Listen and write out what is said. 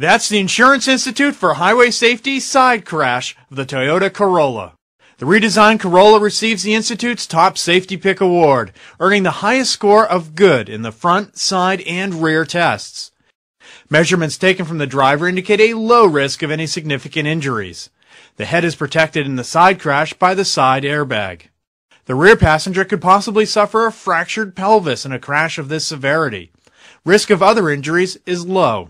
That's the Insurance Institute for Highway Safety side crash of the Toyota Corolla. The redesigned Corolla receives the Institute's top safety pick award, earning the highest score of good in the front, side, and rear tests. Measurements taken from the driver indicate a low risk of any significant injuries. The head is protected in the side crash by the side airbag. The rear passenger could possibly suffer a fractured pelvis in a crash of this severity. Risk of other injuries is low.